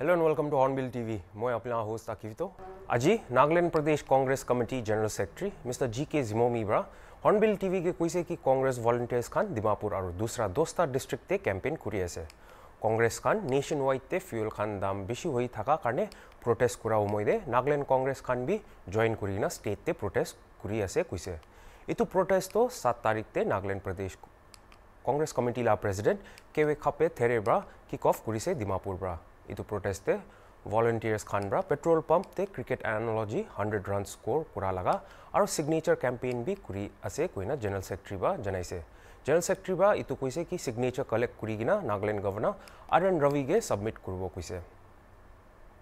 hello' and welcome to Hornbill TV মই আপোনাৰ host আকিফিত আজি Nagaland Pradesh Congress committee general secretary mister G K Jimmy Bora Hornbill টিভিকে কৈছে কি কংগ্ৰেছ ভলেণ্টিয়াৰ্ছ খান ডিমাপুৰ আৰু দুসৰা দহটা ডিষ্ট্ৰিক্টে কেম্পেইন কৰি আছে কংগ্ৰেছ খান নেশ্যন ৱাইডতে ফিউল খান দাম বেছি হৈ থকা কাৰণে প্ৰটেষ্ট কৰা সময়তে নাগালেণ্ড কংগ্ৰেছ খান বি জইন কৰি কিনে ষ্টেটতে প্ৰটেষ্ট কৰি আছে কৈছে এইটো প্ৰটেষ্টটো সাত তাৰিখতে নাগালেণ্ড প্ৰদেশ কংগ্ৰেছ কমিটি লা কে ৱে খাপে থেৰেৰ পৰা কিক অফ কৰিছে ডিমাপুৰ পৰা এইটো প্ৰটেষ্টে ভলেণ্টিয়াৰ্ছ খান পৰা petrol পাম্পতে cricket analogy hundred run score কৰা লগা আৰু ছিগনেচাৰ কেম্পেইন বি কৰি আছে কৈনা জেনেৰেল ছেক্ৰেটাৰী বা জনাইছে জেনেৰেল ছেক্ৰেটাৰী বা এইটো কৈছে কি ছিগনেচাৰ কালেক্ট কৰি কিনে Nagaland governor R N ৰবিকে submit কৰিব কৈছে